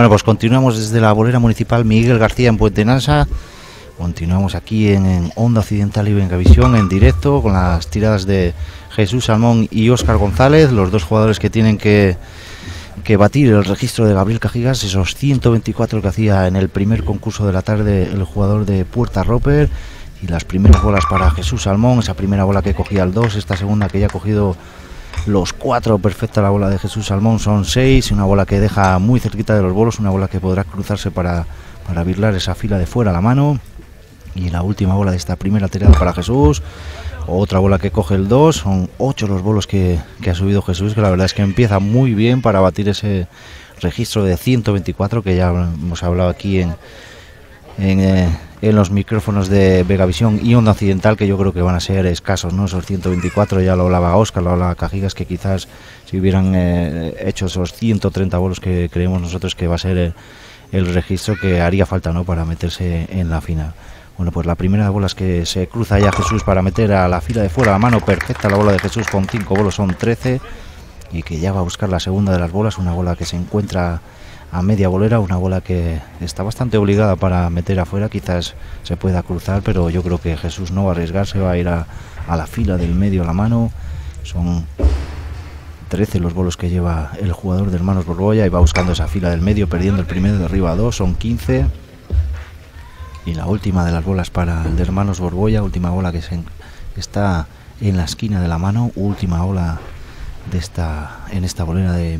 Bueno, pues continuamos desde la bolera municipal Miguel García en Puente Nasa. Continuamos aquí en, Onda Occidental y Visión en directo con las tiradas de Jesús Salmón y Óscar González, los dos jugadores que tienen que, que batir el registro de Gabriel Cajigas, esos 124 que hacía en el primer concurso de la tarde el jugador de Puerta Roper y las primeras bolas para Jesús Salmón, esa primera bola que cogía el 2, esta segunda que ya ha cogido los 4, perfecta la bola de Jesús Salmón, son 6, una bola que deja muy cerquita de los bolos, una bola que podrá cruzarse para, para virlar esa fila de fuera a la mano. Y la última bola de esta primera tirada para Jesús, otra bola que coge el 2, son 8 los bolos que, que ha subido Jesús, que la verdad es que empieza muy bien para batir ese registro de 124 que ya hemos hablado aquí en, en, eh, en los micrófonos de Vegavisión y Onda Occidental, que yo creo que van a ser escasos, ¿no? Esos 124, ya lo hablaba Oscar, lo hablaba Cajigas, que quizás si hubieran eh, hecho esos 130 bolos que creemos nosotros que va a ser el, el, registro que haría falta, ¿no? Para meterse en la final. Bueno, pues la primera de bolas que se cruza ya Jesús para meter a la fila de fuera la mano perfecta, la bola de Jesús con 5 bolos son 13 y que ya va a buscar la segunda de las bolas, una bola que se encuentra a media bolera, una bola que está bastante obligada para meter afuera, quizás se pueda cruzar, pero yo creo que Jesús no va a arriesgarse, va a ir a, la fila del medio a la mano, son 13 los bolos que lleva el jugador de Hermanos Borbolla y va buscando esa fila del medio, perdiendo el primero de arriba a 2, son 15. Y la última de las bolas para el de Hermanos Borbolla, última bola que está en la esquina de la mano, última bola de esta en esta bolera de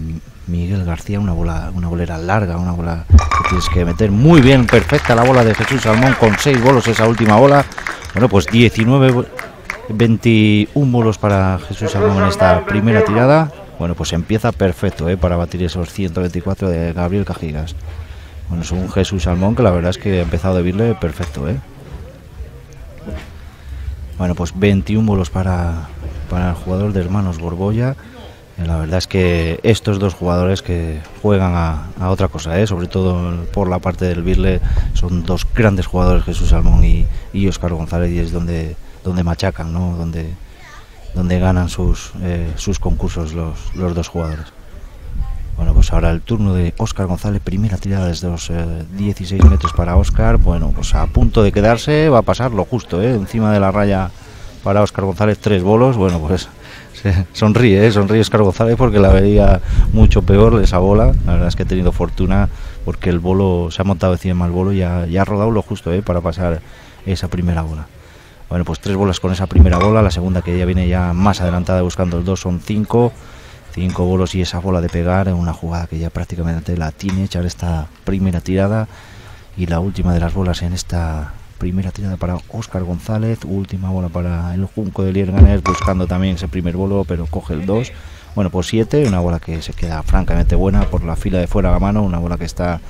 Miguel García, una bola, una bolera larga, una bola que tienes que meter muy bien, perfecta la bola de Jesús Salmón con seis bolos esa última bola. Bueno, pues 19, 21 bolos para Jesús Salmón en esta primera tirada. Bueno, pues empieza perfecto ¿eh? para batir esos 124 de Gabriel Cajigas. Bueno, es un Jesús Salmón que la verdad es que ha empezado a verle perfecto. ¿eh? Bueno, pues 21 bolos para, para el jugador de Hermanos Borbolla. La verdad es que estos dos jugadores que juegan a, otra cosa, ¿eh? sobre todo por la parte del Birle, son dos grandes jugadores, Jesús Salmón y, y Oscar González, y es donde, donde machacan, ¿no? donde, donde ganan sus, eh, sus concursos los, los, dos jugadores. Bueno, pues ahora el turno de Oscar González, primera tirada desde los 16 eh, metros para Oscar, bueno, pues a punto de quedarse, va a pasar lo justo, encima de la raya para Oscar González, tres bolos, bueno, pues sonríe, ¿eh? sonríe Oscar porque la veía mucho peor esa bola. La verdad es que he tenido fortuna porque el bolo se ha montado encima del bolo y ya, ha rodado lo justo ¿eh? para pasar esa primera bola. Bueno, pues tres bolas con esa primera bola, la segunda que ya viene ya más adelantada buscando el dos son cinco. Cinco bolos y esa bola de pegar en una jugada que ya prácticamente la tiene echar esta primera tirada y la última de las bolas en esta Primera tirada para Oscar González, última bola para el Junco de Lierganes, buscando también ese primer bolo, pero coge el 2. Bueno, pues 7, una bola que se queda francamente buena por la fila de fuera a la mano, una bola que está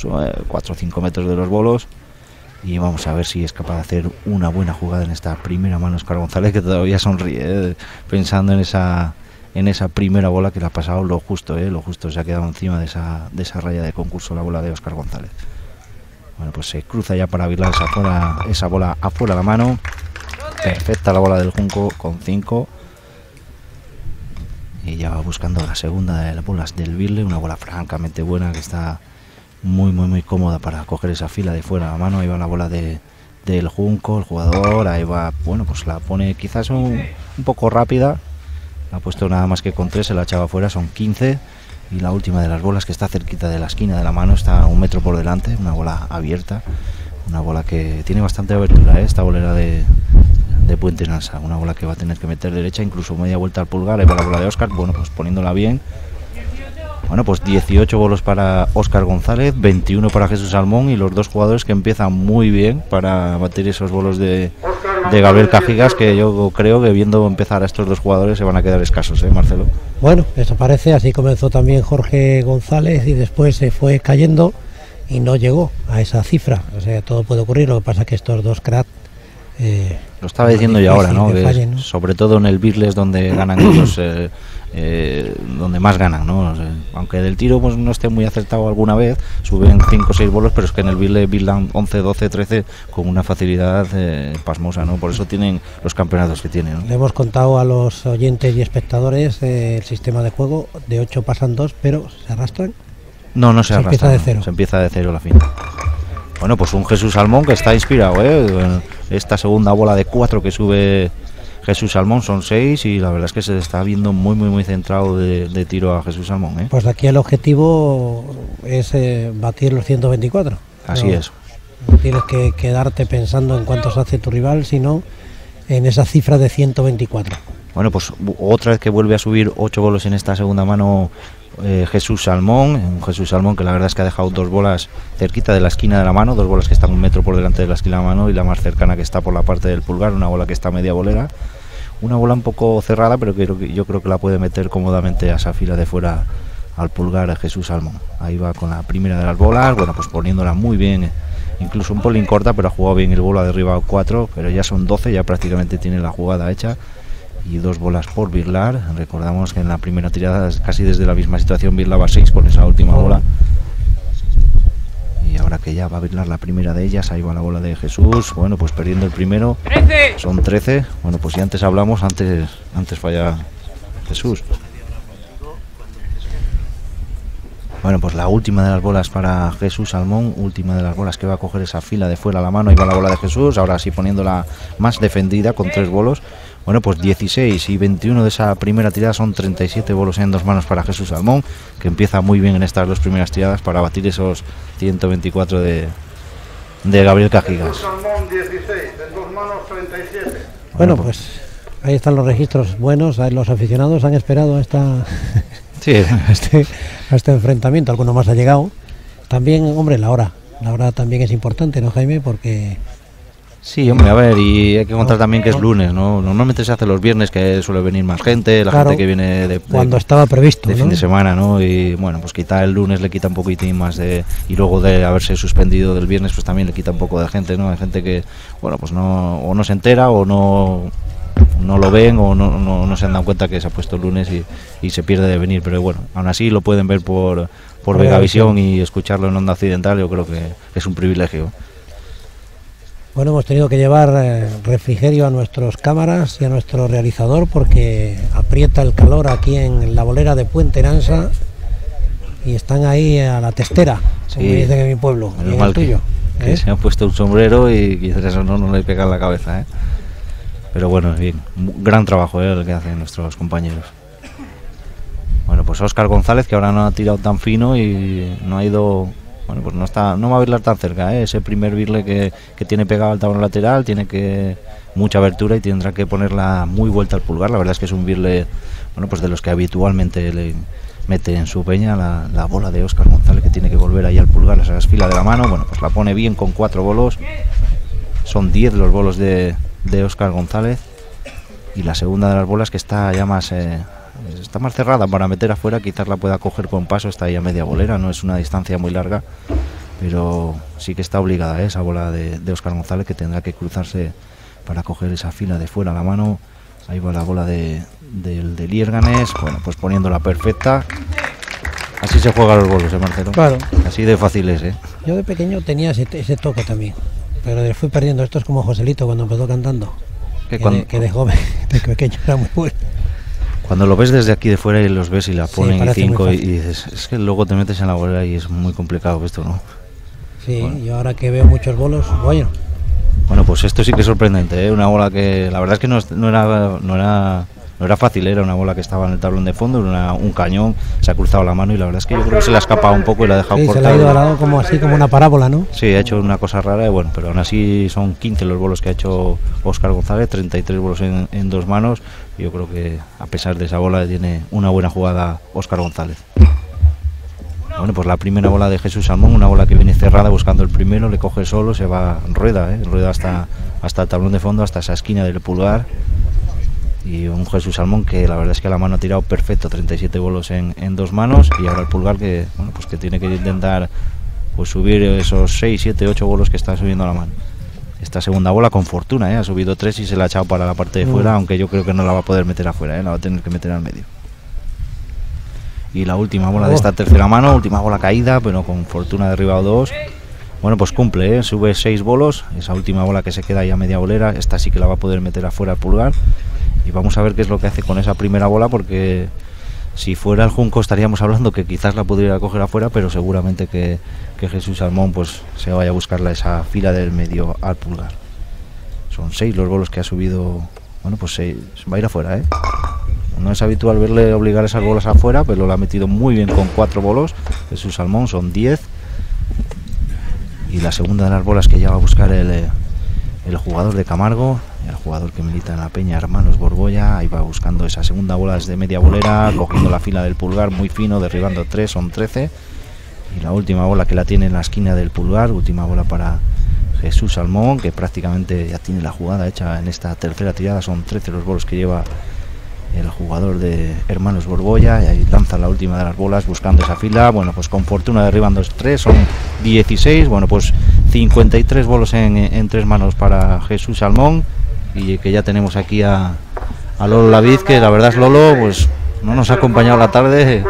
4 eh, o 5 metros de los bolos. Y vamos a ver si es capaz de hacer una buena jugada en esta primera mano Oscar González, que todavía sonríe, eh, pensando en esa en esa primera bola que le ha pasado lo justo, eh, lo justo se ha quedado encima de esa, de esa raya de concurso la bola de Oscar González. Bueno, pues se cruza ya para vilar esa, esa bola afuera la mano. Perfecta la bola del Junco con 5. Y ya va buscando la segunda de las bolas del Birle. Una bola francamente buena que está muy, muy, muy cómoda para coger esa fila de fuera la mano. Ahí va la bola de, del Junco, el jugador. Ahí va, bueno, pues la pone quizás un, poco rápida. La ha puesto nada más que con 3, se la echaba fuera, son 15 y la última de las bolas que está cerquita de la esquina de la mano está un metro por delante, una bola abierta, una bola que tiene bastante abertura, ¿eh? esta bolera de, de Puente Nasa, una bola que va a tener que meter derecha, incluso media vuelta al pulgar, va la bola de Oscar, bueno, pues poniéndola bien. Bueno, pues 18 bolos para Oscar González, 21 para Jesús Salmón y los dos jugadores que empiezan muy bien para batir esos bolos de, de Gabriel Cajigas, que yo creo que viendo empezar a estos dos jugadores se van a quedar escasos, ¿eh, Marcelo? Bueno, eso parece, así comenzó también Jorge González y después se fue cayendo y no llegó a esa cifra. O sea, todo puede ocurrir, lo que pasa es que estos dos cracks... Eh, lo estaba diciendo yo ahora, ¿no? Sobre todo en el Birles donde ganan ellos... Eh, eh, donde más ganan, ¿no? aunque del tiro pues no esté muy acertado alguna vez, suben 5 o 6 bolos, pero es que en el Birle Birland 11, 12, 13 con una facilidad pasmosa, ¿no? Por eso tienen los campeonatos que tienen. Le hemos contado a los oyentes y espectadores el sistema de juego, de 8 pasan 2, pero se arrastran. No, no se, Se empieza arrastra, de no. cero. Se empieza de cero la final. Bueno, pues un Jesús Salmón que está inspirado, ¿eh? Esta segunda bola de cuatro que sube Jesús Salmón son seis y la verdad es que se está viendo muy, muy, muy centrado de, de tiro a Jesús Salmón, ¿eh? Pues aquí el objetivo es eh, batir los 124. Así No- es. No tienes que quedarte pensando en cuántos hace tu rival, sino en esa cifra de 124. Bueno, pues otra vez que vuelve a subir ocho bolos en esta segunda mano eh, Jesús Salmón, un Jesús Salmón que la verdad es que ha dejado dos bolas cerquita de la esquina de la mano, dos bolas que están un metro por delante de la esquina de la mano y la más cercana que está por la parte del pulgar, una bola que está media bolera, una bola un poco cerrada, pero que yo creo que la puede meter cómodamente a esa fila de fuera al pulgar a Jesús Salmón. Ahí va con la primera de las bolas, bueno, pues poniéndola muy bien, incluso un polín corta, pero ha jugado bien el bolo ha derribado 4, pero ya son 12, ya prácticamente tiene la jugada hecha y dos bolas por Birlar. Recordamos que en la primera tirada, casi desde la misma situación, birlaba 6 con esa última bola. Y ahora que ya va a birlar la primera de ellas, ahí va la bola de Jesús. Bueno, pues perdiendo el primero, son 13. Bueno, pues si antes hablamos, antes, antes falla Jesús. Bueno, pues la última de las bolas para Jesús Salmón, última de las bolas que va a coger esa fila de fuera a la mano, ahí va la bola de Jesús, ahora sí poniéndola más defendida con tres bolos. Bueno, pues 16 y 21 de esa primera tirada son 37 bolos en dos manos para Jesús Salmón, que empieza muy bien en estas dos primeras tiradas para batir esos 124 de, de Gabriel Cajigas. Salmón 16, en dos manos 37. Bueno, pues- pues ahí están los registros buenos. Los aficionados han esperado a, esta, Sí, este, a este enfrentamiento. Alguno más ha llegado. También, hombre, la hora. La hora también es importante, ¿no, Jaime? Porque Sí, hombre, a ver, y hay que contar también que es lunes, ¿no? Normalmente se hace los viernes que suele venir más gente, la Claro, gente que viene de, de- cuando estaba previsto, de ¿no? fin de semana, ¿no? Y bueno, pues quizá el lunes le quita un poquitín más de... Y luego de haberse suspendido del viernes, pues también le quita un poco de gente, ¿no? Hay gente que, bueno, pues no, o no se entera o no, no lo ven o no, no, no se han dado cuenta que se ha puesto el lunes y, y se pierde de venir. Pero bueno, aún así lo pueden ver por, por Megavisión. y escucharlo en Onda Occidental, yo creo que es un privilegio. Bueno, hemos tenido que llevar eh, refrigerio a nuestras cámaras y a nuestro realizador porque aprieta el calor aquí en la bolera de Puente Nansa y están ahí a la testera, como Sí. dicen en mi pueblo, en el tuyo. que ¿eh? se han puesto un sombrero y quizás eso no, no le pega en la cabeza, ¿eh? Pero bueno, bien, gran trabajo el que hacen nuestros compañeros. Bueno, pues Óscar González, que ahora no ha tirado tan fino y no ha ido, bueno, pues no está, no va a birlar tan cerca, ¿eh? ese primer birle que, que tiene pegado al tablón lateral, tiene que mucha abertura y tendrá que ponerla muy vuelta al pulgar. La verdad es que es un birle, bueno, pues de los que habitualmente le mete en su peña la, la bola de Óscar González que tiene que volver ahí al pulgar, esa fila de la mano, bueno, pues la pone bien con cuatro bolos. Son 10 los bolos de, de Óscar González. Y la segunda de las bolas que está ya más eh, está más cerrada para meter afuera, quizás la pueda coger con paso, está ahí a media bolera, no es una distancia muy larga, pero sí que está obligada ¿eh? esa bola de, de Óscar González que tendrá que cruzarse para coger esa fila de fuera a la mano. Ahí va la bola de, del de Liérganes, bueno, pues poniéndola perfecta. Así se juegan los bolos, ¿eh, Marcelo? Claro. Así de fácil es, ¿eh? Yo de pequeño tenía ese, ese toque también, pero le fui perdiendo. Esto es como Joselito cuando empezó cantando, Que que, cuando- de, que de joven, de pequeño era muy bueno. Cuando lo ves desde aquí de fuera y los ves y la Sí, ponen muy 5 y, y dices, es que luego te metes en la bolera y es muy complicado esto, ¿no? Sí, Bueno. y ahora que veo muchos bolos, bueno, Bueno, pues esto sí que es sorprendente, ¿eh? Una bola que la verdad es que no, no era, no, era, no era fácil, era una bola que estaba en el tablón de fondo, era una- un cañón, se ha cruzado la mano y la verdad es que yo creo que se le ha escapado un poco y la ha dejado sí, se le cortar. ha ido al lado como así, como una parábola, ¿no? Sí, ha hecho una cosa rara y bueno, pero aún así son 15 los bolos que ha hecho Óscar González, 33 bolos en, en dos manos. Yo creo que a pesar de esa bola tiene una buena jugada Óscar González. Bueno, pues la primera bola de Jesús Salmón, una bola que viene cerrada buscando el primero, le coge solo, se va rueda, ¿eh? rueda hasta, hasta el tablón de fondo, hasta esa esquina del pulgar. Y un Jesús Salmón que la verdad es que la mano ha tirado perfecto, 37 bolos en, en dos manos. Y ahora el pulgar que, bueno, pues que tiene que intentar pues subir esos 6, 7, 8 bolos que está subiendo la mano. Esta segunda bola con fortuna, ¿eh? ha subido 3 y se la ha echado para la parte de Mm. fuera, aunque yo creo que no la va a poder meter afuera, ¿eh? la va a tener que meter al medio. Y la última bola de Oh. esta tercera mano, última bola caída, pero con fortuna derribado 2. Bueno, pues cumple, ¿eh? sube 6 bolos, esa última bola que se queda ahí a media bolera, esta sí que la va a poder meter afuera al pulgar. Y vamos a ver qué es lo que hace con esa primera bola, porque Si fuera el Junco estaríamos hablando que quizás la pudiera coger afuera, pero seguramente que, Jesús Salmón pues se vaya a buscarla esa fila del medio al pulgar. Son seis los bolos que ha subido. Bueno, pues seis, va a ir afuera, ¿eh? No es habitual verle obligar esas bolas afuera, pero lo ha metido muy bien con cuatro bolos. Jesús Salmón son diez. Y la segunda de las bolas que ya va a buscar el, eh, el jugador de Camargo, el jugador que milita en la Peña Hermanos Borbolla, ahí va buscando esa segunda bola desde media bolera, cogiendo la fila del pulgar muy fino, derribando tres, son 13. Y la última bola que la tiene en la esquina del pulgar, última bola para Jesús Salmón, que prácticamente ya tiene la jugada hecha en esta tercera tirada, son 13 los bolos que lleva el jugador de Hermanos Borbolla y ahí lanza la última de las bolas buscando esa fila, bueno pues con fortuna derribando tres, son 16, bueno pues 53 bolos en, en tres manos para Jesús Salmón y que ya tenemos aquí a, a Lolo Lavid, que la verdad es Lolo, pues no nos ha acompañado la tarde.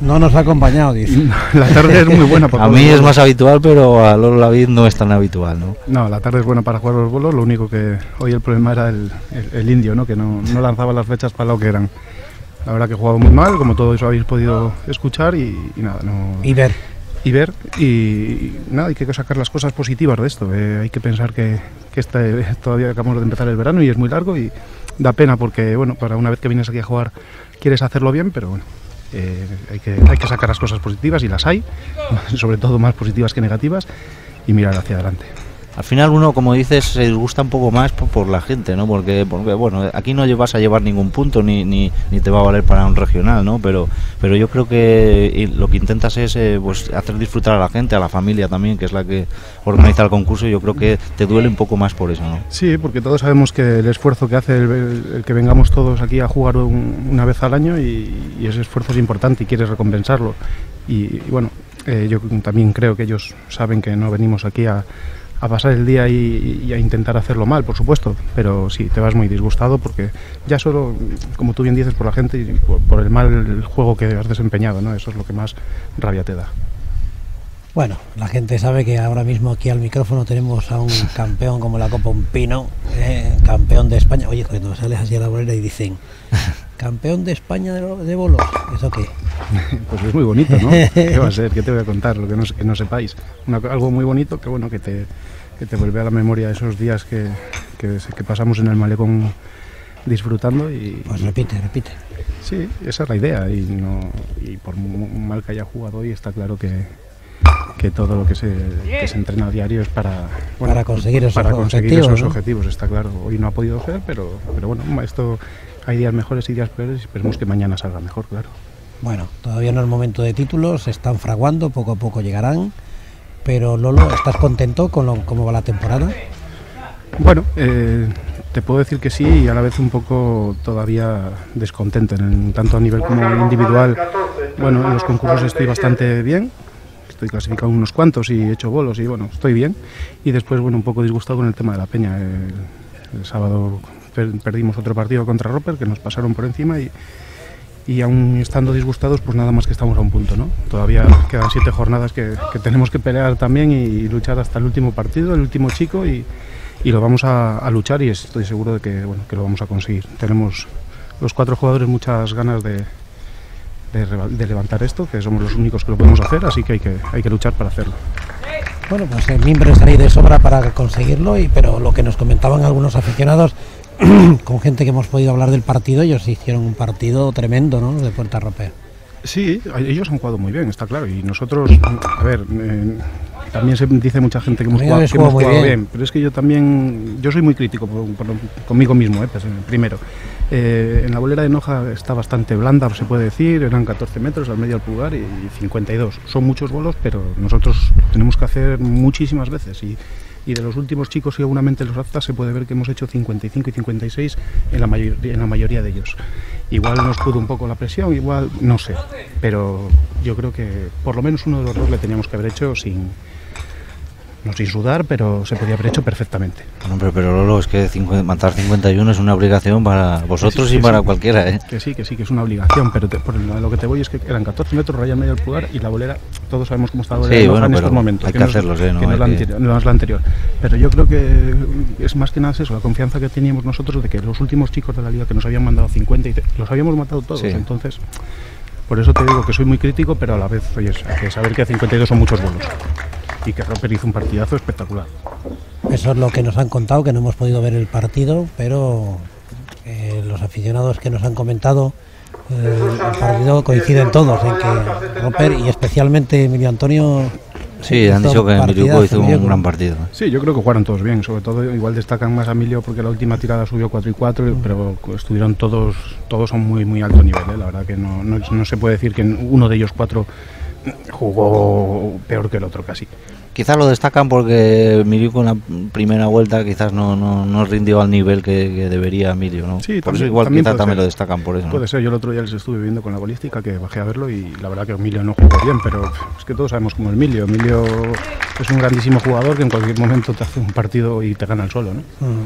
No nos ha acompañado, dice. La tarde es muy buena para A mí es más habitual, pero a Lolo Lavid no es tan habitual, ¿no? No, la tarde es buena para jugar los bolos. Lo único que hoy el problema era el, el- el indio, ¿no? que no, no lanzaba las flechas para lo que eran. La verdad que he jugado muy mal, como todos habéis podido escuchar, y, y nada, no, Y ver. Y ver. Y, nada, hay que sacar las cosas positivas de esto. eh, hay que pensar que, que este, todavía acabamos de empezar el verano y es muy largo y da pena porque, bueno, para una vez que vienes aquí a jugar quieres hacerlo bien, pero bueno. eh, hay, que, hay que sacar las cosas positivas y las hay, sobre todo más positivas que negativas, y mirar hacia adelante. Al final uno, como dices, se disgusta un poco más por, la gente, ¿no? Porque, porque, bueno, aquí no vas a llevar ningún punto ni, ni, ni te va a valer para un regional, ¿no? Pero, pero yo creo que lo que intentas es eh, pues, hacer disfrutar a la gente, a la familia también, que es la que organiza el concurso. y Yo creo que te duele un poco más por eso, ¿no? Sí, porque todos sabemos que el esfuerzo que hace el, que vengamos todos aquí a jugar un- una vez al año y, ese esfuerzo es importante y quieres recompensarlo. Y, y bueno, eh, yo también creo que ellos saben que no venimos aquí a, a pasar el día y, y a intentar hacerlo mal, por supuesto, pero sí, te vas muy disgustado porque ya solo, como tú bien dices, por la gente y por, por el mal juego que has desempeñado, ¿no? Eso es lo que más rabia te da. Bueno, la gente sabe que ahora mismo aquí al micrófono tenemos a un campeón como la Copa Un Pino, eh, campeón de España. Oye, cuando sales así a la bolera y dicen, campeón de España de, de bolos, ¿eso qué? Pues es muy bonito, ¿no? ¿Qué va a ser? ¿Qué te voy a contar? Lo que no, que no sepáis. Una- algo muy bonito que, bueno, que te, que te vuelve a la memoria esos días que, que, que pasamos en el malecón disfrutando y, Pues repite, repite. sí, esa es la idea y, no, y por mal que haya jugado hoy está claro que, que todo lo que se, que se entrena a diario es para, Para conseguir esos para conseguir objetivos, esos ¿no? objetivos, está claro. Hoy no ha podido ser, pero, pero bueno, esto hay días mejores y días peores y esperemos que mañana salga mejor, claro. Bueno, todavía no es momento de títulos, se están fraguando, poco a poco llegarán. Pero Lolo, ¿estás contento con lo, cómo va la temporada? Bueno, eh, te puedo decir que sí y a la vez un poco todavía descontento, en, tanto a nivel como individual. Bueno, en los concursos estoy bastante bien, estoy clasificado unos cuantos y he hecho bolos y bueno, estoy bien. Y después, bueno, un poco disgustado con el tema de la peña. El, el sábado per- perdimos otro partido contra Roper que nos pasaron por encima y, y aún estando disgustados, pues nada más que estamos a un punto, ¿no? Todavía quedan siete jornadas que, que tenemos que pelear también y, luchar hasta el último partido, el último chico y, y lo vamos a, a luchar y estoy seguro de que, bueno, que lo vamos a conseguir. Tenemos los cuatro jugadores muchas ganas de, de, de levantar esto, que somos los únicos que lo podemos hacer, así que hay que, hay que luchar para hacerlo. Bueno, pues el mimbre está ahí de sobra para conseguirlo, y, pero lo que nos comentaban algunos aficionados, con gente que hemos podido hablar del partido, ellos hicieron un partido tremendo, ¿no? De Puerta Roper. Sí, ellos han jugado muy bien, está claro. Y nosotros, a ver, eh, también se dice mucha gente que hemos jugado, que hemos bien. bien. Pero es que yo también, yo soy muy crítico por- por- conmigo mismo, eh, pues, primero. Eh, en la bolera de Noja está bastante blanda, se puede decir, eran 14 metros al medio del pulgar y 52. Son muchos bolos, pero nosotros tenemos que hacer muchísimas veces. Y, y de los últimos chicos, seguramente los actas, se puede ver que hemos hecho 55 y 56 en la, mayor- en la mayoría de ellos. Igual nos pudo un poco la presión, igual no sé, pero yo creo que por lo menos uno de los dos le teníamos que haber hecho sin, no sin sudar, pero se podía haber hecho perfectamente. Hombre, pero Lolo, es que cincu- matar 51 es una obligación para vosotros Sí, sí, y para sí. cualquiera, ¿eh? Que sí, que sí, que es una obligación, pero te- por lo lo que te voy es que eran 14 metros, raya medio del pulgar y la bolera, todos sabemos cómo está la bolera bueno, en pero estos momentos. hay que no es- hacerlos, ¿eh? No que no es la que- anterior, no es la anterior. Pero yo creo que es más que nada eso, la confianza que teníamos nosotros de que los últimos chicos de la liga que nos habían mandado 50 y te- los habíamos matado todos. Entonces, por eso te digo que soy muy crítico, pero a la vez, oye, hay que saber que 52 son muchos bolos. Y que Roper hizo un partidazo espectacular. Eso es lo que nos han contado, que no hemos podido ver el partido, pero eh, los aficionados que nos han comentado eh, el partido coinciden todos en que Roper y especialmente Emilio Antonio. Sí, han dicho que Miliuco hizo Emilio, un gran partido. Sí, yo creo que jugaron todos bien, sobre todo igual destacan más a Emilio porque la última tirada subió 4 y 4, pero estuvieron todos todos a un muy muy alto nivel, ¿eh? la verdad que no, no, no se puede decir que uno de ellos cuatro jugó peor que el otro casi. Quizás lo destacan porque Miliuco en la primera vuelta quizás no, no, no rindió al nivel que, que debería Emilio, ¿no? Sí, por eso también- igual también quizás también ser. lo destacan por eso. ¿no? Puede ser, yo el otro día les estuve viendo con la balística que bajé a verlo y la verdad que Emilio no jugó bien, pero es que todos sabemos cómo es Emilio. Emilio es un grandísimo jugador que en cualquier momento te hace un partido y te gana el solo, ¿no? Mm.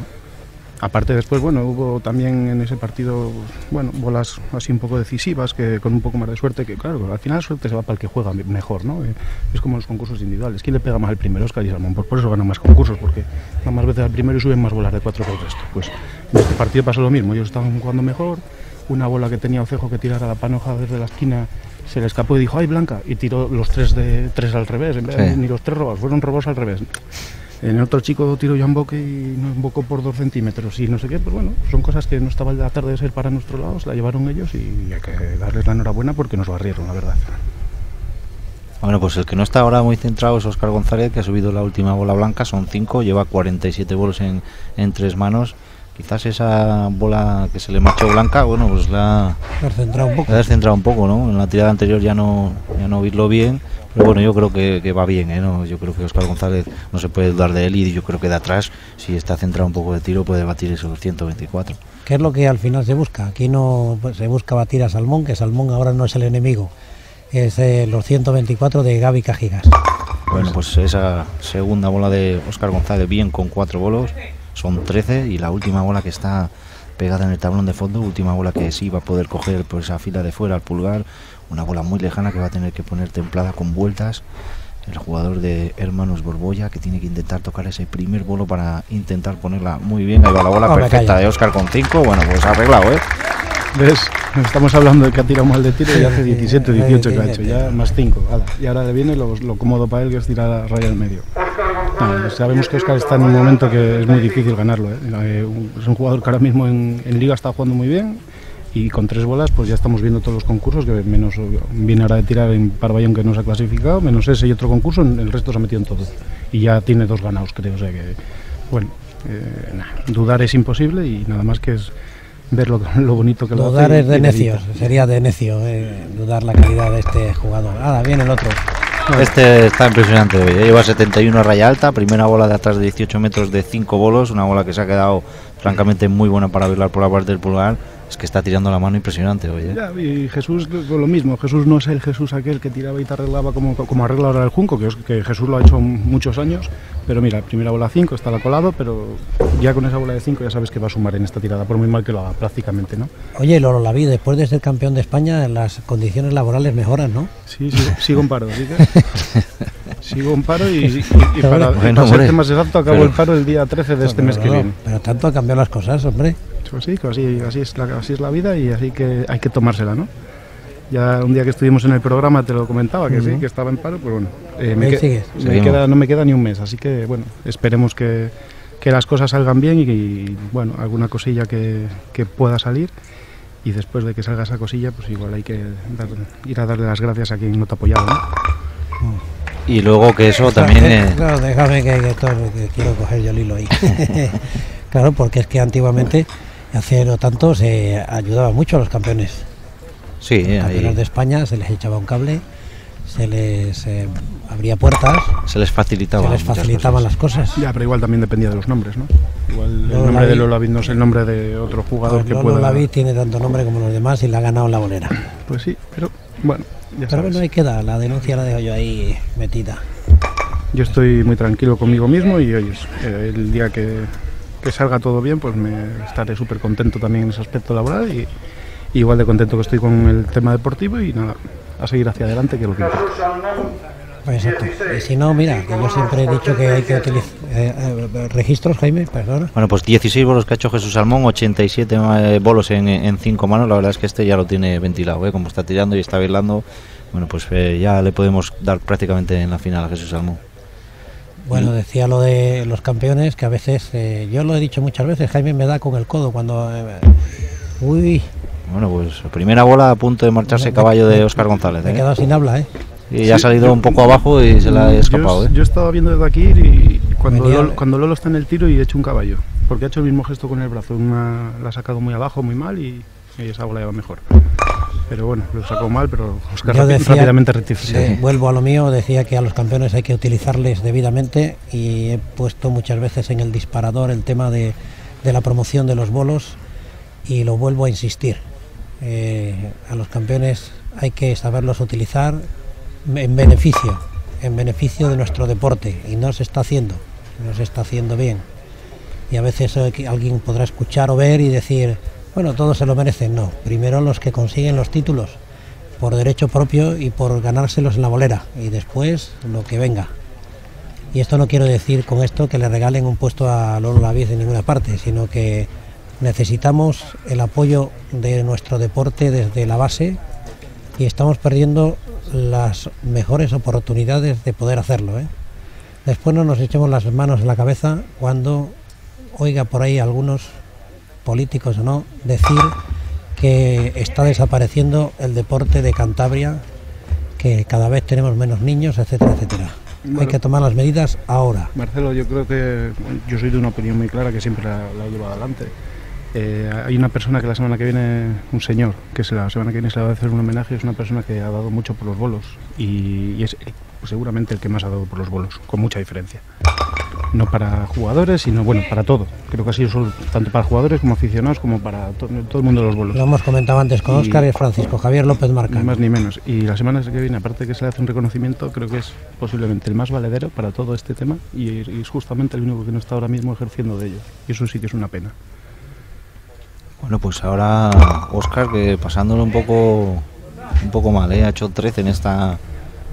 Aparte después, bueno, hubo también en ese partido, bueno, bolas así un poco decisivas, que con un poco más de suerte, que claro, al final la suerte se va para el que juega me- mejor, ¿no? Eh, Es como los concursos individuales. ¿Quién le pega más al primero? Oscar y Salmón. Pues por eso ganan más concursos, porque dan más veces al primero y suben más bolas de cuatro que el resto. Pues en este partido pasó lo mismo, ellos estaban jugando mejor, una bola que tenía Ocejo que tirar a la panoja desde la esquina se le escapó y dijo, ¡ay, Blanca! Y tiró los tres de tres al revés, Sí. ni los tres robados, fueron robados al revés. En el otro chico tiró ya un boque y no embocó por dos centímetros y no sé qué, pues bueno, son cosas que no estaba el atardecer para nuestro lado, se la llevaron ellos y hay que darles la enhorabuena porque nos barrieron, la verdad. Bueno, pues el que no está ahora muy centrado es Oscar González, que ha subido la última bola blanca, son 5, lleva 47 bolos en, en tres manos. Quizás esa bola que se le marchó blanca, bueno, pues la, Nos centrado un poco. la ha descentrado un poco, ¿no? En la tirada anterior ya no, ya no oírlo bien, pero bueno, yo creo que, que va bien, ¿eh? ¿no? Yo creo que Oscar González no se puede dudar de él y yo creo que de atrás, si está centrado un poco de tiro, puede batir esos 124. ¿Qué es lo que al final se busca? Aquí no pues, se busca batir a Salmón, que Salmón ahora no es el enemigo, es eh, los 124 de Gaby Cajigas. Bueno, pues esa segunda bola de Oscar González, bien con cuatro bolos, son 13 y la última bola que está pegada en el tablón de fondo, última bola que sí va a poder coger por esa fila de fuera al pulgar, una bola muy lejana que va a tener que poner templada con vueltas. El jugador de Hermanos Borbolla que tiene que intentar tocar ese primer bolo para intentar ponerla muy bien. Ahí va la bola Hombre, perfecta calla. de Oscar con 5. Bueno, pues arreglado, ¿eh? ¿Ves? Estamos hablando de que ha tirado mal de tiro y hace 17, Sí, 18 que ha hecho, ya más 5. Y ahora le viene lo, lo cómodo para él que es tirar a raya al medio. No, sabemos que Oscar está en un momento que es muy difícil ganarlo. ¿eh? Eh, Es un jugador que ahora mismo en, en Liga está jugando muy bien y con tres bolas pues ya estamos viendo todos los concursos, que menos viene ahora de tirar en Parvallón que no se ha clasificado, menos ese y otro concurso, el resto se ha metido en todo. Y ya tiene dos ganados, creo. O sea que, bueno, eh, nah, dudar es imposible y nada más que es ver lo, lo bonito que lo Dudar hace y- es de necios, sería de necio eh, dudar la calidad de este jugador. Ahora viene el otro. Este está impresionante hoy. ¿eh? Lleva 71 a raya alta, primera bola de atrás de 18 metros de 5 bolos, una bola que se ha quedado francamente muy buena para bailar por la parte del pulgar. Es que está tirando la mano impresionante hoy. ¿eh? Ya, y Jesús lo lo mismo, Jesús no es el Jesús aquel que tiraba y te arreglaba como, como arregla ahora el Junco, que, es, que Jesús lo ha hecho muchos años, pero mira, primera bola 5, está la colado, pero ya con esa bola de 5 ya sabes que va a sumar en esta tirada, por muy mal que lo haga prácticamente, ¿no? Oye, Loro Laví, después de ser campeón de España, las condiciones laborales mejoran, ¿no? Sí, sí, sigo en paro, ¿sí? Sigo en paro y, y- y para, Bueno, para serte más exacto, acabo pero- el paro el día 13 de este mes que Pero, viene. pero tanto han cambiado las cosas, hombre. Pues así, así, es la, así es la vida y así que hay que tomársela, ¿no? Ya un día que estuvimos en el programa te lo comentaba, que sí, que estaba en paro, pues bueno, eh, me Ahí que- sigues. me Seguimos. queda, no me queda ni un mes, así que bueno, esperemos que, que las cosas salgan bien y, y, bueno, alguna cosilla que, que pueda salir y después de que salga esa cosilla, pues igual hay que dar- ir a darle las gracias a quien no te ha apoyado, ¿no? Y luego que eso también... Eh, Claro, déjame que, que esto- que quiero coger yo el hilo ahí. claro, porque es que antiguamente, hace no tanto, se ayudaba mucho a los campeones. sí, Los ahí campeones de España se les echaba un cable, se les eh, abría puertas, se les facilitaba. se les facilitaban cosas. las cosas. Ya, pero igual también dependía de los nombres, ¿no? Igual Lolo el nombre de Lavi- Lola no es el nombre de otro jugador Pues que Lolo pueda... Laví tiene tanto nombre como los demás y la ha ganado en la bolera. Pues sí, pero bueno, ya Pero bueno, ahí queda, la denuncia la dejo yo ahí metida. yo estoy muy tranquilo conmigo mismo y oye, eh, el día que, que salga todo bien, pues me estaré súper contento también en ese aspecto laboral y, igual de contento que estoy con el tema deportivo y nada, a seguir hacia adelante, que es lo que importa. Pues exacto. Y si no, mira, que yo siempre he dicho que hay que utilizar eh, eh, registros, Jaime, perdona. Bueno, pues 16 bolos que ha hecho Jesús Salmón, 87 eh, bolos en 5 manos. La verdad es que este ya lo tiene ventilado, ¿eh? como está tirando y está bailando. Bueno, pues eh, ya le podemos dar prácticamente en la final a Jesús Salmón. Bueno, decía lo de los campeones, que a veces, eh, yo lo he dicho muchas veces, Jaime me da con el codo cuando... eh, uy, Bueno, pues primera bola a punto de marcharse Me- caballo de Óscar González. me he ¿eh? quedado sin habla, ¿eh? Y ya ha salido yo- un poco abajo y se la ha escapado. Yo, ¿eh? yo estaba viendo desde aquí y cuando Venía- Lolo, cuando Lolo está en el tiro y he hecho un caballo, porque ha hecho el mismo gesto con el brazo, una, la ha sacado muy abajo, muy mal y, y esa bola ya va mejor. Pero bueno, lo sacó mal, pero Oscar Yo rápi- decía- rápidamente rectificó. Eh, vuelvo a lo mío, decía que a los campeones hay que utilizarles debidamente y he puesto muchas veces en el disparador el tema de, de la promoción de los bolos y lo vuelvo a insistir. Eh, a los campeones hay que saberlos utilizar en beneficio, en beneficio de nuestro deporte y no se está haciendo, no se está haciendo bien. Y a veces alguien podrá escuchar o ver y decir, bueno, todos se lo merecen. No, primero los que consiguen los títulos por derecho propio y por ganárselos en la bolera y después lo que venga. Y esto no quiero decir con esto que le regalen un puesto a Lolo Laviz en ninguna parte, sino que necesitamos el apoyo de nuestro deporte desde la base y estamos perdiendo las mejores oportunidades de poder hacerlo. ¿eh? Después no nos echemos las manos en la cabeza cuando oiga por ahí algunos políticos o no decir que está desapareciendo el deporte de Cantabria, que cada vez tenemos menos niños, etcétera, etcétera. Hay que tomar las medidas ahora. Marcelo, yo creo que yo soy de una opinión muy clara que siempre la, la llevo adelante. Eh, hay una persona que la semana que viene, un señor, que se la semana que viene se le va a hacer un homenaje, es una persona que ha dado mucho por los bolos y, y es pues, seguramente el que más ha dado por los bolos, con mucha diferencia. No para jugadores, sino bueno, para todo. Creo que ha sido solo- tanto para jugadores como aficionados, como para to- todo el mundo de los bolos. Lo hemos comentado antes con Y- Óscar y Francisco Javier López Marca. Ni más ni menos. Y la semana que viene, aparte de que se le hace un reconocimiento, creo que es posiblemente el más valedero para todo este tema y, y es justamente el único que no está ahora mismo ejerciendo de ello. Y eso sí que es una pena. Bueno, pues ahora Oscar que pasándolo un poco un poco mal, ¿eh? ha hecho 13 en esta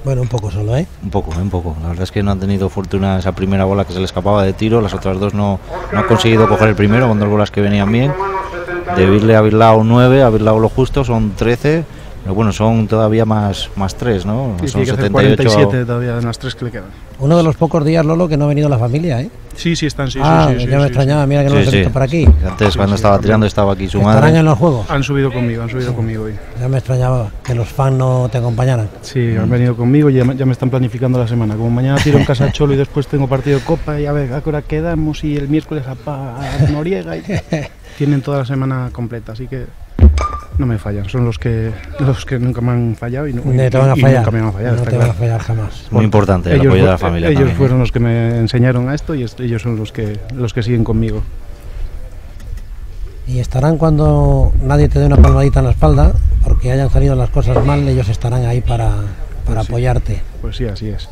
Bueno, un poco solo, ¿eh? un poco, un poco. La verdad es que no han tenido fortuna esa primera bola que se le escapaba de tiro, las otras dos no, no han conseguido coger el primero con dos bolas que venían bien. De Birle a Bilbao 9, a Bilbao lo justo son 13, pero bueno, son todavía más más 3, ¿no? Son tiene que hacer 78 47 todavía en las tres que le quedan. Uno de los pocos días, Lolo, que no ha venido la familia, ¿eh? Sí, sí, están, sí, ah, sí, sí, ya sí, me sí, extrañaba, mira que no Sí, los he visto por aquí. Antes Sí, cuando sí, estaba tirando estaba aquí su Estarán madre. en los juegos. Han subido conmigo, han subido conmigo hoy. Ya me extrañaba que los fans no te acompañaran. Sí, han venido conmigo y ya, me- ya me están planificando la semana. Como mañana tiro en casa Cholo y después tengo partido de Copa y a ver a qué hora quedamos y el miércoles a, Pa- a Noriega. Y tienen toda la semana completa, así que no me fallan. Son los que los que nunca me han fallado y, no, No y- te van a y fallar. nunca me van a fallar. no te van a fallar jamás. Muy importante el apoyo de la familia. ellos también, ¿eh? fueron los que me enseñaron a esto y ellos son los que los que siguen conmigo. Y estarán cuando nadie te dé una palmadita en la espalda, porque hayan salido las cosas mal, ellos estarán ahí para, para Pues sí. apoyarte. Pues sí, así es.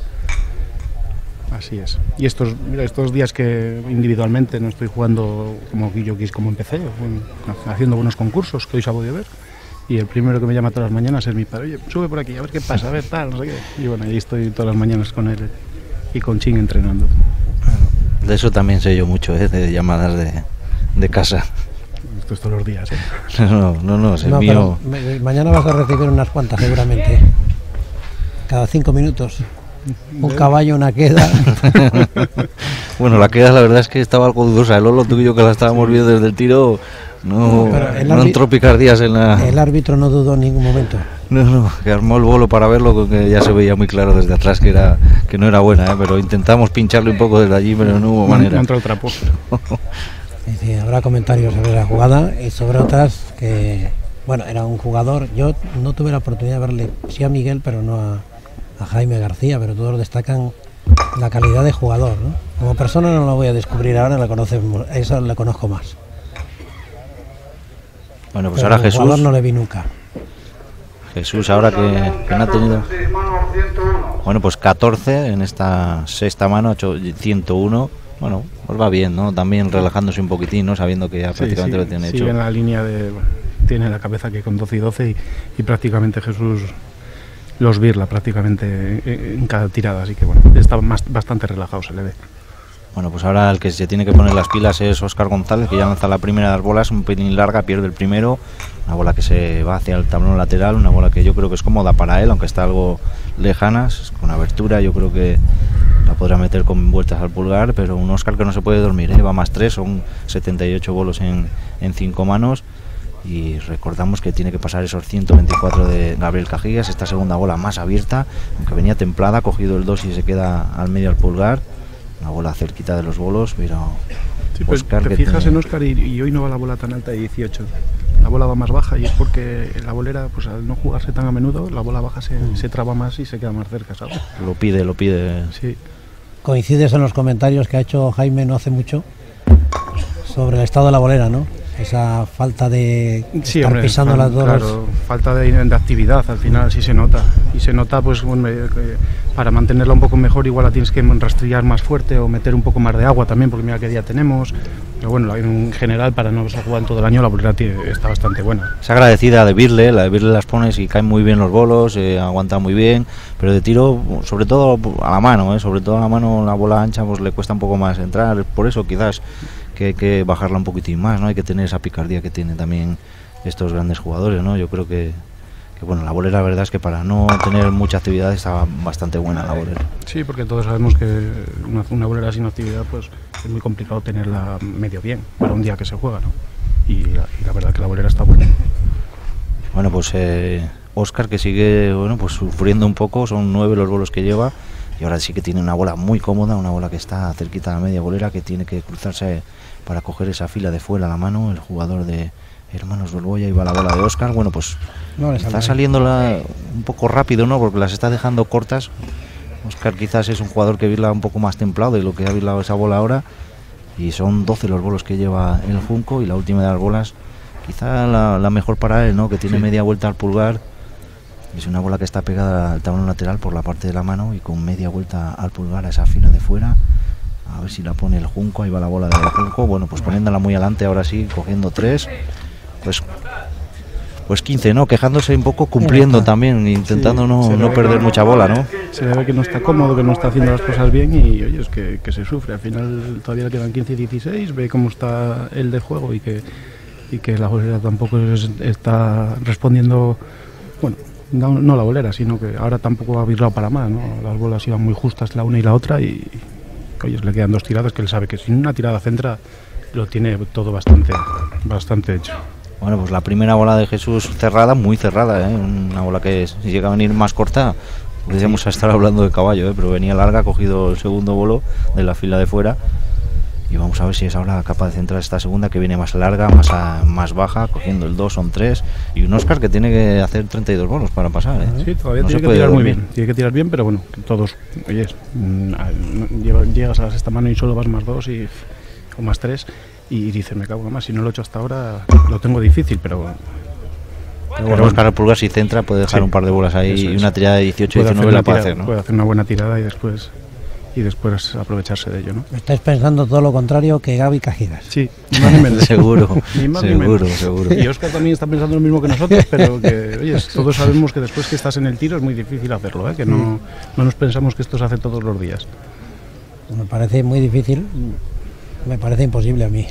Así es. Y estos, mira, estos días que individualmente no estoy jugando como yo quis, como empecé, haciendo buenos concursos que hoy se ha podido ver. Y el primero que me llama todas las mañanas es mi padre, oye, sube por aquí, a ver qué pasa, a ver tal, no sé qué. Y bueno, ahí estoy todas las mañanas con él y con Ching entrenando. De eso también sé yo mucho, ¿eh? de llamadas de, de casa. Esto es todos los días. ¿eh? No, no, no, es el No, mío. pero mañana vas a recibir unas cuantas seguramente. Cada cinco minutos. Un caballo, una queda. Bueno, la queda la verdad es que estaba algo dudosa. El Lolo, tú y yo que la estábamos viendo desde el tiro, no, no arbi- entró picardías en la... El árbitro no dudó en ningún momento. No, no, que armó el bolo para verlo, que ya se veía muy claro desde atrás que era que no era buena, ¿eh? pero intentamos pincharle un poco desde allí, pero no hubo No, no manera. entró el trapo. Habrá comentarios sobre la jugada y sobre otras que, bueno, era un jugador. Yo no tuve la oportunidad de verle, sí a Miguel, pero no a, a Jaime García, pero todos destacan la calidad de jugador. ¿no? Como persona no la voy a descubrir ahora, la conocemos, esa la conozco más. Bueno, pues Pero ahora Jesús, jugador no le vi nunca. Jesús ahora que, que no ha tenido... 6 manos 101. Bueno, pues 14 en esta sexta mano, ha hecho 101. Bueno, pues va bien, ¿no? También relajándose un poquitín, ¿no? Sabiendo que ya Sí, prácticamente sí, lo tiene sigue hecho. en la línea de. Tiene la cabeza que con 12 y 12 y, y prácticamente Jesús los virla prácticamente en, cada tirada. Así que bueno, está más, bastante relajado, se le ve. Bueno, pues ahora el que se tiene que poner las pilas es Óscar González, que ya lanza la primera de las bolas, un pelín larga, pierde el primero. Una bola que se va hacia el tablón lateral, una bola que yo creo que es cómoda para él, aunque está algo lejana, es con abertura, yo creo que la podrá meter con vueltas al pulgar, pero un Óscar que no se puede dormir, ¿eh? va más tres, son 78 bolos en, en cinco manos. Y recordamos que tiene que pasar esos 124 de Gabriel Cajigas, esta segunda bola más abierta, aunque venía templada, ha cogido el 2 y se queda al medio al pulgar. Una bola cerquita de los bolos, pero Sí, Óscar te que fijas tiene- en Oscar y, y hoy no va la bola tan alta de 18. La bola va más baja y es porque la bolera, pues al no jugarse tan a menudo, la bola baja se, se traba más y se queda más cerca, ¿sabes? lo pide, lo pide. Sí, Coincides en los comentarios que ha hecho Jaime no hace mucho sobre el estado de la bolera, ¿no? Esa falta de sí estar hombre, pisando fal- las dos. claro, falta de, de actividad al final sí se nota. Y se nota, pues bueno, para mantenerla un poco mejor, igual la tienes que rastrillar más fuerte o meter un poco más de agua también, porque mira qué día tenemos. Pero bueno, en general, para no jugar en todo el año, la bolera está bastante buena. Es agradecida de Birle, la de Birle las pones y caen muy bien los bolos, eh, aguanta muy bien, pero de tiro, sobre todo a la mano, eh, sobre todo a la mano, la bola ancha, pues le cuesta un poco más entrar, por eso quizás que hay que bajarla un poquitín más, ¿no? Hay que tener esa picardía que tienen también estos grandes jugadores, ¿no? Yo creo que, que, bueno, la bolera la verdad es que para no tener mucha actividad está bastante buena la bolera. Sí, porque todos sabemos que una, una bolera sin actividad pues es muy complicado tenerla medio bien para un día que se juega, ¿no? Y la, y la verdad que la bolera está buena. Bueno, pues eh, Oscar que sigue bueno, pues sufriendo un poco, son nueve los bolos que lleva y ahora sí que tiene una bola muy cómoda, una bola que está cerquita de la media bolera, que tiene que cruzarse para coger esa fila de fuera a la mano, el jugador de Hermanos Borbolla y va la bola de Oscar, bueno pues No está saliendo la- un poco rápido, ¿no? Porque las está dejando cortas. Oscar quizás es un jugador que virla un poco más templado de lo que ha virlado esa bola ahora. Y son 12 los bolos que lleva el Junco y la última de las bolas, quizá la, la mejor para él, ¿no? Que tiene Sí. media vuelta al pulgar. Es una bola que está pegada al tablón lateral por la parte de la mano y con media vuelta al pulgar a esa fila de fuera. A ver si la pone el Junco, ahí va la bola del Junco. Bueno, pues poniéndola muy adelante ahora sí, cogiendo tres. Pues pues 15, ¿no? Quejándose un poco, cumpliendo también, intentando Sí, no, no perder que- mucha bola, ¿no? Se le ve que no está cómodo, que no está haciendo las cosas bien y oye, es que, que se sufre. Al final todavía le quedan 15 y 16, ve cómo está el de juego y que, y que la bolera tampoco es- está respondiendo, bueno, no, no la bolera, sino que ahora tampoco ha virlado para más, ¿no? Las bolas iban muy justas la una y la otra y oye, le quedan dos tiradas que él sabe que sin una tirada centra lo tiene todo bastante, bastante hecho. Bueno, pues la primera bola de Jesús cerrada, muy cerrada, ¿eh? Una bola que si llega a venir más corta, podríamos estar hablando de caballo, ¿eh? Pero venía larga, ha cogido el segundo bolo de la fila de fuera. Y vamos a ver si es ahora capaz de centrar esta segunda que viene más larga, más, a- más baja, cogiendo el 2, son 3. Y un Oscar que tiene que hacer 32 bolos para pasar, ¿eh? Sí, todavía No tiene que tirar muy bien. Tiene que tirar bien, pero bueno, todos, oye, mm, llegas a la sexta mano y solo vas más dos y, o más tres y dices, me cago más, si no lo he hecho hasta ahora, lo tengo difícil, pero, pero Oscar al pulgar si centra puede dejar Sí, un par de bolas ahí y una tirada de 18 puede, hacer 19 una la puede hacer, ¿no? puede hacer una buena tirada y después y después aprovecharse de ello, ¿no? Estáis pensando todo lo contrario que Gaby Cajigas. Sí, ni más ni menos. seguro, Ni más ni seguro, menos. seguro. Y Oscar también está pensando lo mismo que nosotros, pero que, oye, todos sabemos que después que estás en el tiro es muy difícil hacerlo, ¿eh? que no, no nos pensamos que esto se hace todos los días. Me parece muy difícil, me parece imposible a mí.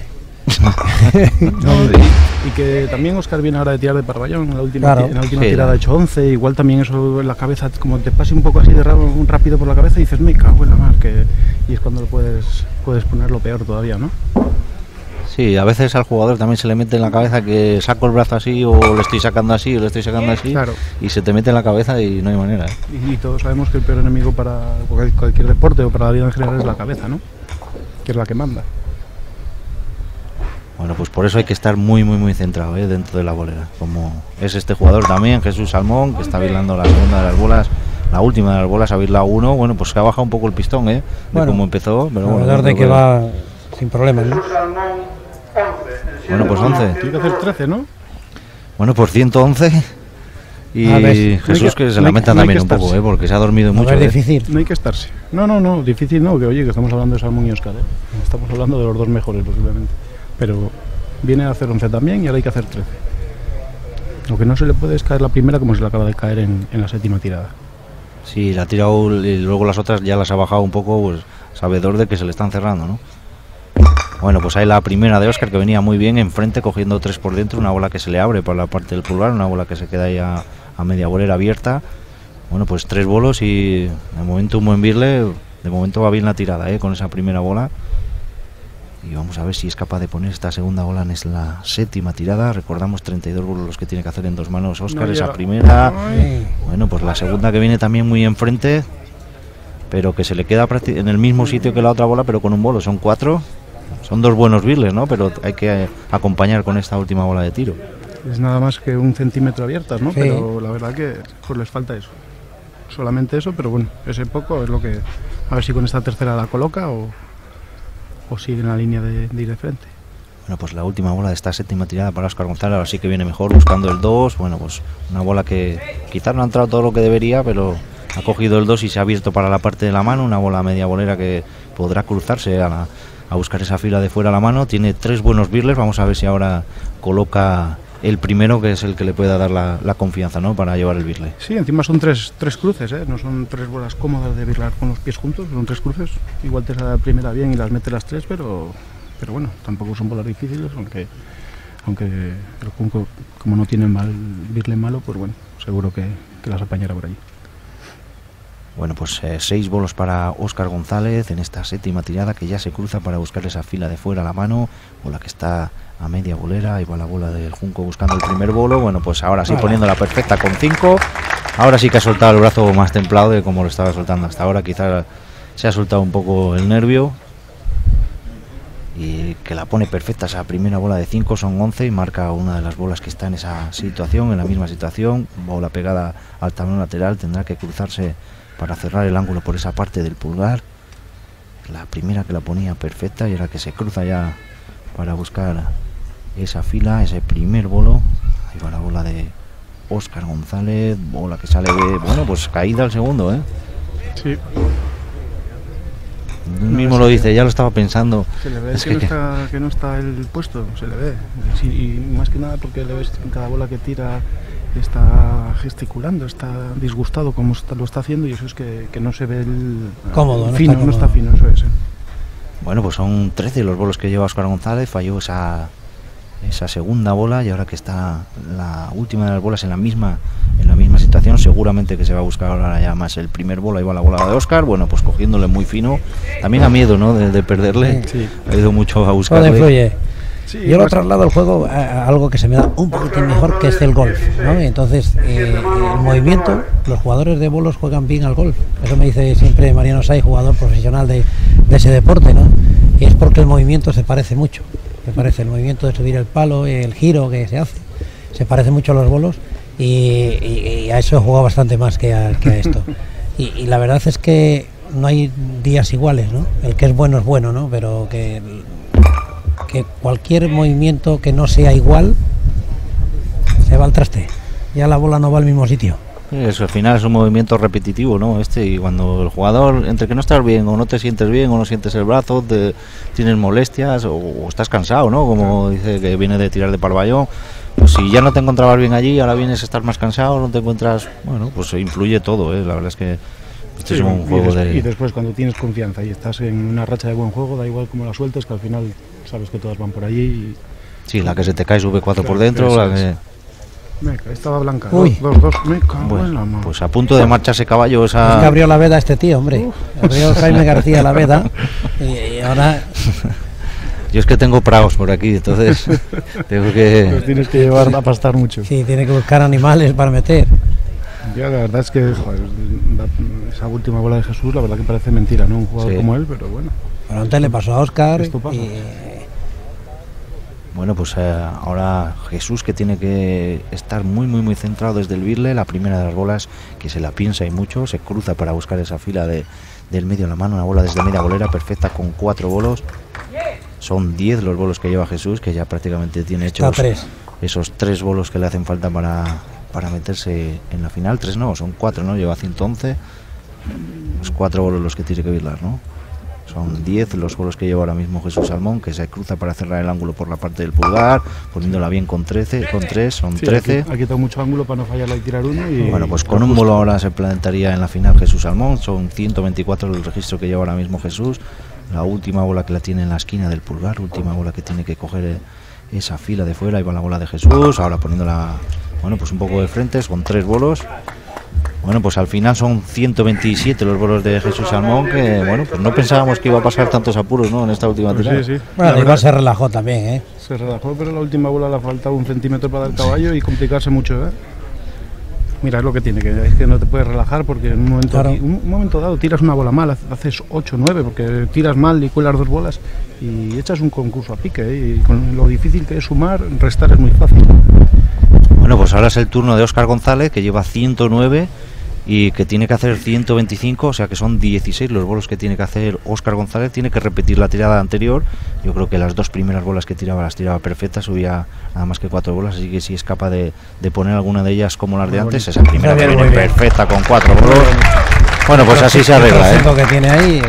No, y, y que también Oscar viene ahora de tirar de Parvallón, en la última, Claro. en la última Sí, tirada ha hecho 11, igual también eso en la cabeza, como te pase un poco así de rápido por la cabeza y dices, me cago en la mar, que, y es cuando lo puedes, puedes ponerlo peor todavía, ¿no? Sí, a veces al jugador también se le mete en la cabeza que saco el brazo así o le estoy sacando así o le estoy sacando así Claro. y se te mete en la cabeza y no hay manera. ¿eh? Y, y todos sabemos que el peor enemigo para cual- cualquier deporte o para la vida en general es la cabeza, ¿no? Que es la que manda. Bueno, pues por eso hay que estar muy, muy, muy centrado ¿eh? dentro de la bolera. Como es este jugador también, Jesús Salmón, que está virlando la segunda de las bolas, la última de las bolas, ha virlado uno. Bueno, pues se ha bajado un poco el pistón, ¿eh? De Bueno, cómo empezó. Pero a bueno, pesar yo de creo que va sin problemas, ¿no? Jesús Salmón, 11. en Bueno, pues siete 11. manos, Tiene que hacer 13, ¿no? Bueno, pues 111. Y A Jesús que- que se lamenta no también un poco. ¿eh? porque se ha dormido A mucho. ver, ¿eh? difícil. No hay que estarse. No, no, no, difícil no, que oye, que estamos hablando de Salmón y Oscar, ¿eh? Estamos hablando de los dos mejores posiblemente. Pero viene a hacer 11 también y ahora hay que hacer 13. Lo que no se le puede es caer la primera como se le acaba de caer en, la séptima tirada. Sí, la ha tirado y luego las otras ya las ha bajado un poco, pues sabedor de que se le están cerrando, ¿no? Bueno, pues ahí la primera de Oscar que venía muy bien enfrente, cogiendo tres por dentro, una bola que se le abre por la parte del pulgar, una bola que se queda ahí a, media bolera abierta. Bueno, pues tres bolos y de momento un buen birle, de momento va bien la tirada, ¿eh? Con esa primera bola. Y vamos a ver si es capaz de poner esta segunda bola en es la séptima tirada. Recordamos 32 bolos los que tiene que hacer en dos manos Oscar, No esa primera. Bueno, pues la segunda que viene también muy enfrente, pero que se le queda en el mismo sitio que la otra bola, pero con un bolo. Son cuatro, son dos buenos birles, ¿no? Pero hay que eh, acompañar con esta última bola de tiro. Es nada más que un centímetro abiertas, ¿no? Sí. Pero la verdad que pues les falta eso. Solamente eso, pero bueno, ese poco es lo que... A ver si con esta tercera la coloca o, o sigue en la línea de, ir de frente. Bueno, pues la última bola de esta séptima tirada para Oscar González, ahora sí que viene mejor, buscando el 2. Bueno, pues una bola que quizás no ha entrado todo lo que debería, pero ha cogido el 2 y se ha abierto para la parte de la mano. Una bola media bolera que podrá cruzarse a, buscar esa fila de fuera la mano. Tiene tres buenos birles, vamos a ver si ahora coloca el primero, que es el que le pueda dar la, la confianza, ¿no? Para llevar el birle. Sí, encima son tres, tres cruces, ¿eh? No son tres bolas cómodas de birlar con los pies juntos, son tres cruces. Igual te sale la primera bien y las mete las tres, pero, pero bueno, tampoco son bolas difíciles, aunque, aunque el Junco, como no tiene mal birle malo, pues bueno, seguro que, que las apañará por allí. Bueno, pues eh, seis bolos para Óscar González en esta séptima tirada que ya se cruza para buscar esa fila de fuera a la mano, bola que está a media bolera, ahí va la bola del Junco buscando el primer bolo, bueno, pues ahora sí poniendo la perfecta con cinco, ahora sí que ha soltado el brazo más templado de como lo estaba soltando hasta ahora, quizás se ha soltado un poco el nervio. Y que la pone perfecta esa primera bola de 5 son 11 y marca una de las bolas que está en esa situación, en la misma situación, bola pegada al tablón lateral, tendrá que cruzarse para cerrar el ángulo por esa parte del pulgar. La primera que la ponía perfecta y era que se cruza ya para buscar esa fila, ese primer bolo. Ahí va la bola de Óscar González, bola que sale de, bueno, pues caída al segundo, ¿eh? Sí, Él mismo lo dice, ya lo estaba pensando. se le ve Es que, que- no está, que no está el puesto, se le ve. Sí, y más que nada porque le ves en cada bola que tira está gesticulando, está disgustado como está- lo está haciendo y eso es que, que no se ve el Cómodo, el no fino, está no está fino, eso es. Bueno, pues son 13 los bolos que lleva Oscar González, falló esa, esa segunda bola y ahora que está la última de las bolas en la misma en la misma situación, seguramente que se va a buscar ahora ya más el primer bolo, ahí va la bola de Oscar, bueno, pues cogiéndole muy fino, también a miedo, ¿no? De, de perderle, Sí. ha ido mucho a buscarle. Sí, Yo lo más- traslado al juego a, algo que se me da un poquitín mejor, que es el golf. Entonces, eh, el movimiento, los jugadores de bolos juegan bien al golf. Eso me dice siempre Mariano Say, jugador profesional de, de ese deporte. ¿no? Y es porque el movimiento se parece mucho. Se parece el movimiento de subir el palo, el giro que se hace. Se parece mucho a los bolos y, y- y a eso he jugado bastante más que a, que a esto. Y, y la verdad es que no hay días iguales, ¿no? El que es bueno es bueno, ¿no? Pero que que cualquier movimiento que no sea igual se va al traste. Ya la bola no va al mismo sitio. Eso al final es un movimiento repetitivo, ¿no? Este, y cuando el jugador, entre que no estás bien o no te sientes bien o no sientes el brazo, te, tienes molestias o, o estás cansado, ¿no? Como dice que viene de tirar de Parvallón, pues si ya no te encontrabas bien allí, ahora vienes a estar más cansado, no te encuentras, bueno, pues influye todo, ¿eh? La verdad es que este Sí, es un y juego des- de... y después cuando tienes confianza y estás en una racha de buen juego, da igual como la sueltes, que al final sabes que todas van por allí y... Sí, la que se te cae sube cuatro por dentro, la que... Me estaba blanca. Uy. Dos, dos, dos. Me cago en la mano. pues a punto de marcharse caballo Es que esa... abrió la veda este tío, hombre. Abrió Jaime García la veda. Y, y ahora Yo es que tengo praos por aquí, entonces tengo Los que... tienes que llevar a pastar mucho. sí tiene que buscar animales para meter. Ya, la verdad es que joder, esa última bola de Jesús, la verdad que parece mentira, ¿no? Un jugador Sí. como él, pero bueno. Bueno, antes le pasó a Oscar. Esto pasa. y- Bueno, pues eh, ahora Jesús que tiene que estar muy, muy, muy centrado desde el birle. La primera de las bolas que se la piensa y mucho. Se cruza para buscar esa fila de, del medio a la mano. Una bola desde media bolera perfecta con cuatro bolos. Son 10 los bolos que lleva Jesús, que ya prácticamente tiene hechos tres. esos tres bolos que le hacen falta para, para meterse en la final. Tres no, son cuatro, ¿no? Lleva 111. Los cuatro bolos los que tiene que virlar, ¿no? Son 10 los bolos que lleva ahora mismo Jesús Salmón, que se cruza para cerrar el ángulo por la parte del pulgar, poniéndola bien con 13, con 3, son Sí, 13. Ha quitado mucho ángulo para no fallarla y tirar uno. Y, Bueno, pues con un bolo ahora se plantaría en la final Jesús Salmón. Son 124 el registro que lleva ahora mismo Jesús. La última bola que la tiene en la esquina del pulgar, última bola que tiene que coger eh, esa fila de fuera. Ahí va la bola de Jesús. Ahora poniéndola, bueno, pues un poco de frente, con tres bolos. Bueno, pues al final son 127 los bolos de Jesús Salmón, que bueno, pues no pensábamos que iba a pasar tantos apuros, ¿no? En esta última Pues sí, sí. Bueno, La igual verdad, se relajó también, ¿eh? se relajó, pero la última bola le ha faltado un centímetro para dar caballo y complicarse mucho. ¿eh? Mira, es lo que tiene, que es que no te puedes relajar porque en un momento, Claro. un, un momento dado tiras una bola mal, haces 8 o 9 porque tiras mal y cuelas dos bolas y echas un concurso a pique. ¿eh? Y con lo difícil que es sumar, restar es muy fácil. Bueno, pues ahora es el turno de Óscar González, que lleva 109 y que tiene que hacer 125, o sea que son 16 los bolos que tiene que hacer Óscar González. Tiene que repetir la tirada anterior. Yo creo que las dos primeras bolas que tiraba las tiraba perfectas, subía nada más que cuatro bolas, así que si es capaz de, de poner alguna de ellas como las de antes, esa primera que bien, viene perfecta con cuatro bolos. Bueno, pues así se arregla, El ¿eh? que tiene ahí.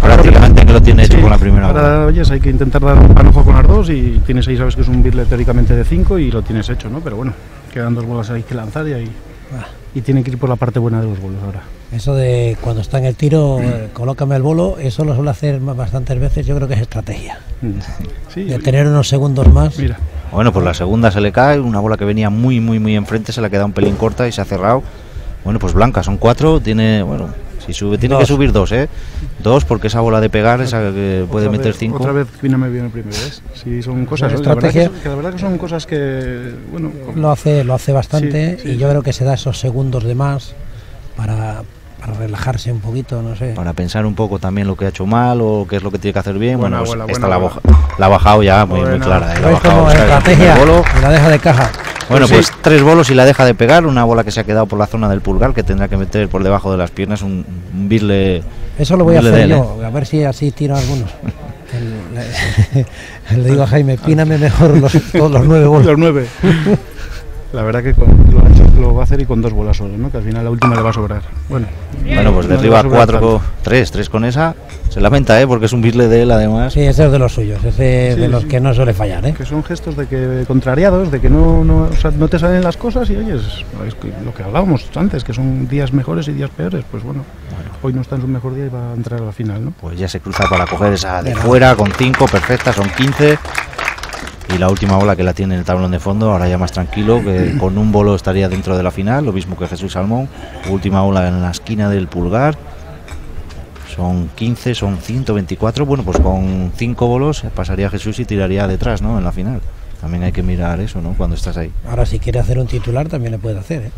Prácticamente que lo tiene hecho Sí, con la primera. Ahora, oyes, hay que intentar dar un panojo con las dos y tienes ahí, sabes que es un birle teóricamente de 5 y lo tienes hecho, ¿no? Pero bueno, quedan dos bolas ahí que lanzar y ahí. Ah. Y tiene que ir por la parte buena de los bolos ahora. Eso de cuando está en el tiro, eh, colócame el bolo, eso lo suele hacer bastantes veces, yo creo que es estrategia. Mm. Sí, De tener unos segundos más. mira. Bueno, pues la segunda se le cae, una bola que venía muy, muy, muy enfrente, se le ha quedado un pelín corta y se ha cerrado. Bueno, pues blanca, son cuatro, tiene, bueno, si sube, tiene que subir dos, ¿eh? Dos, porque esa bola de pegar, esa que puede Otra meter vez- cinco. Otra vez vino bien el primero, ¿ves? Sí, son cosas. ¿no? La verdad, que, estrategia. la verdad que son cosas que, bueno, Lo hace, lo hace bastante Sí, sí. y yo creo que se da esos segundos de más para, para relajarse un poquito, no sé. Para pensar un poco también lo que ha hecho mal o qué es lo que tiene que hacer bien. Buena bueno, pues bola, esta buena la, boja- la ha bajado ya muy, muy Buena. clara. ¿eh? La ha ¿Veis bajado, como estrategia? la deja de caja. Bueno, Pues pues tres bolos y la deja de pegar, una bola que se ha quedado por la zona del pulgar, que tendrá que meter por debajo de las piernas un, un birle. Eso lo voy a hacer él, yo, a ver si así tiro algunos. Le, le digo a Jaime, píname mejor los, todos los nueve bolos. los nueve. La verdad que con- lo, va a hacer y con dos bolas solo, ¿no? Que al final la última le va a sobrar. Bueno, Bueno, pues derriba a sobrar cuatro, tanto. con- tres, tres con esa. Se lamenta, ¿eh? Porque es un birle de él además. Sí, ese es de los suyos, ese es Sí, de los sí. que no suele fallar, ¿eh? Que son gestos de que contrariados, de que no, no, o sea, no te salen las cosas y oyes, es que lo que hablábamos antes, que son días mejores y días peores. Pues bueno, hoy no está en su mejor día y va a entrar a la final, ¿no? Pues ya se cruza para coger esa de fuera con 5, perfecta, son 15. Y la última bola que la tiene en el tablón de fondo, ahora ya más tranquilo, que con un bolo estaría dentro de la final, lo mismo que Jesús Salmón. Última bola en la esquina del pulgar. Son 15, son 124. Bueno, pues con 5 bolos pasaría Jesús y tiraría detrás, ¿no? En la final. También hay que mirar eso, ¿no? Cuando estás ahí. Ahora si quiere hacer un titular también le puede hacer, ¿eh?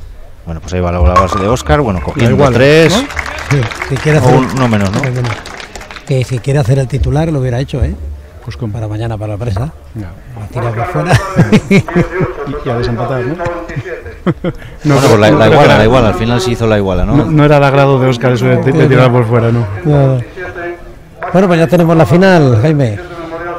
Bueno, pues ahí va la bola base de Oscar. Bueno, cogiendo igual, 3. ¿no? Sí, si quiere O hacer un- no menos, ¿no? Que si quiere hacer el titular lo hubiera hecho, ¿eh? Pues con Para mañana, para la presa. Ya. La fuera. Y, y a desempatar, ¿no? No, bueno, pues la, no la iguala, la iguala. Al final se hizo la iguala, ¿no? No, no era el agrado de Oscar eso de, de tirar por fuera, ¿no? No. Bueno, pues ya tenemos la final, Jaime.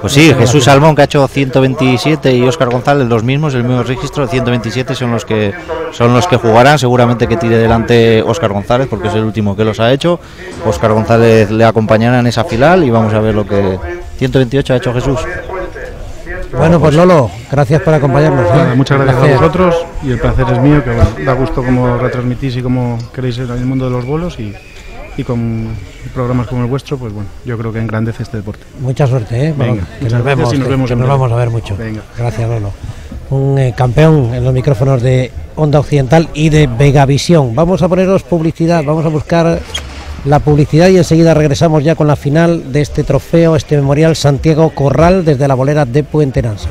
Pues sí, Jesús Salmón que ha hecho 127 y Óscar González los mismos, el mismo registro, 127 son los que son los que jugarán, seguramente que tire delante Óscar González porque es el último que los ha hecho. Óscar González le acompañará en esa final y vamos a ver lo que 128 ha hecho Jesús. Bueno, pues Lolo, gracias por acompañarnos. ¿eh? Nada, muchas gracias a vosotros y el placer es mío, que bueno, da gusto como retransmitís y como queréis en el mundo de los bolos y, y con programas como el vuestro, pues bueno, yo creo que engrandece este deporte. Mucha suerte, ¿eh? Venga, que muchas nos gracias vemos, y nos que- vemos que en nos vamos a ver mucho. Venga. Gracias, Lolo. Un eh, campeón en los micrófonos de Onda Occidental y de Vegavisión. Vamos a poneros publicidad, vamos a buscar la publicidad y enseguida regresamos ya con la final de este trofeo, este memorial Santiago Corral desde la bolera de Puente Nansa.